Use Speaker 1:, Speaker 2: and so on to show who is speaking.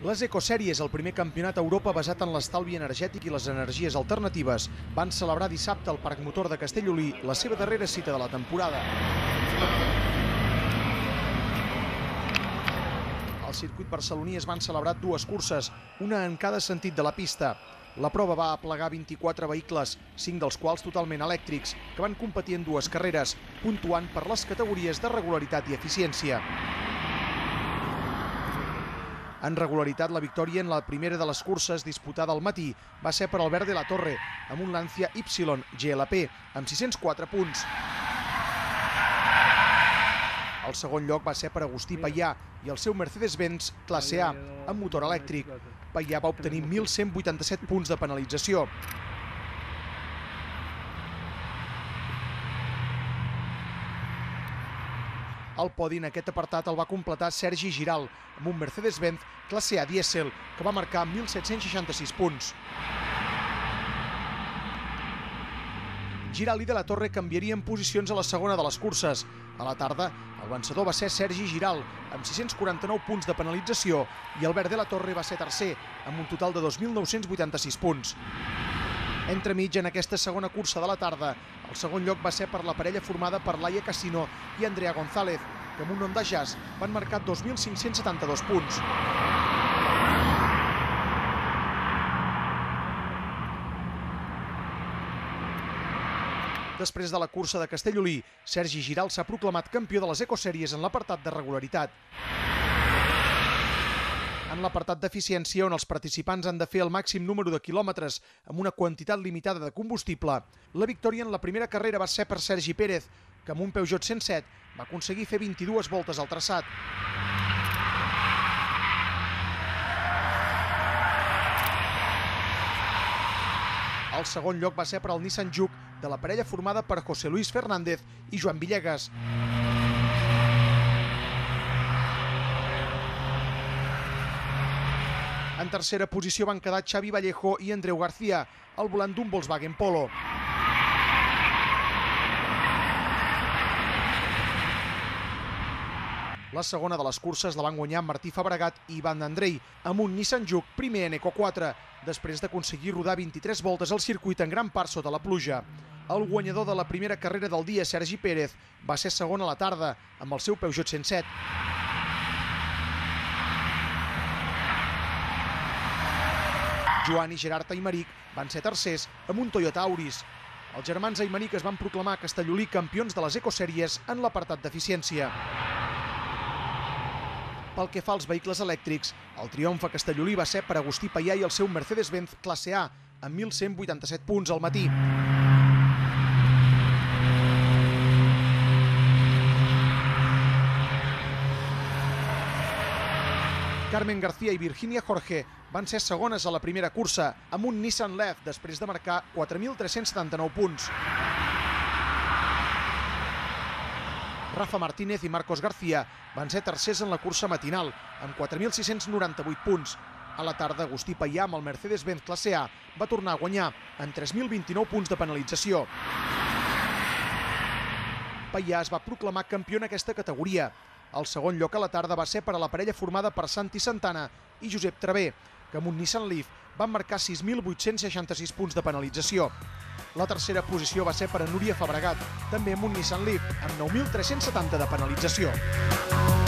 Speaker 1: Les Ecosèries, el primer campionat a Europa basat en l'estalvi energètic i les energies alternatives, van celebrar dissabte al Parc Motor de Castellolí la seva darrera cita de la temporada. Al circuit barceloní es van celebrar dues curses, una en cada sentit de la pista. La prova va aplegar 24 vehicles, 5 dels quals totalment elèctrics, que van competir en dues carreres, puntuant per les categories de regularitat i eficiència. En regularitat, la victòria en la primera de les curses disputada al matí va ser per Albert de la Torre, amb un Lancia Y GLP, amb 604 punts. El segon lloc va ser per Agustí Paià i el seu Mercedes-Benz classe A, amb motor elèctric. Paià va obtenir 1.187 punts de penalització. El podi en aquest apartat el va completar Sergi Giral, amb un Mercedes-Benz classe A dièsel, que va marcar 1.766 punts. Giral i de la Torre canviarien posicions a la segona de les curses. A la tarda, el vencedor va ser Sergi Giral, amb 649 punts de penalització, i Albert de la Torre va ser tercer, amb un total de 2.986 punts. Entremig, en aquesta segona cursa de la tarda, el segon lloc va ser per la parella formada per Laia Casino i Andrea González, que amb un Honda Jazz van marcar 2.572 punts. Després de la cursa de Castellolí, Sergi Giral s'ha proclamat campió de les Ecosèries en l'apartat de regularitat. En l'apartat d'eficiència, on els participants han de fer el màxim número de quilòmetres amb una quantitat limitada de combustible, la victòria en la primera carrera va ser per Sergi Pérez, que amb un Peugeot 107 va aconseguir fer 22 voltes al traçat. El segon lloc va ser per al Nissan Juke de la parella formada per José Luis Fernández i Joan Villegas. En tercera posició van quedar Xavi Vallejo i Andreu García, al volant d'un Volkswagen Polo. La segona de les curses la van guanyar Martí Fabregat i Ivan Andrei, amb un Nissan Juke primer en Eco 4, després d'aconseguir rodar 23 voltes al circuit en gran part sota la pluja. El guanyador de la primera carrera del dia, Sergi Pérez, va ser segon a la tarda, amb el seu Peugeot 107. Joan i Gerard Aymeric van ser tercers amb un Toyota Auris. Els germans Aymeric es van proclamar a Castellolí campions de les Ecosèries en l'apartat d'eficiència. Pel que fa als vehicles elèctrics, el triomf a Castellolí va ser per Agustí Paià i el seu Mercedes-Benz classe A, amb 1.187 punts al matí. Carmen García i Virginia Jorge van ser segones a la primera cursa amb un Nissan Leaf després de marcar 4.379 punts. Rafa Martínez i Marcos García van ser tercers en la cursa matinal amb 4.698 punts. A la tarda, Agustí Paià amb el Mercedes-Benz classe A va tornar a guanyar amb 3.029 punts de penalització. Paià es va proclamar campió en aquesta categoria. El segon lloc a la tarda va ser per a la parella formada per Santi Santana i Josep Travé, que amb un Nissan Leaf van marcar 6.866 punts de penalització. La tercera posició va ser per a Núria Fabregat, també amb un Nissan Leaf, amb 9.370 de penalització.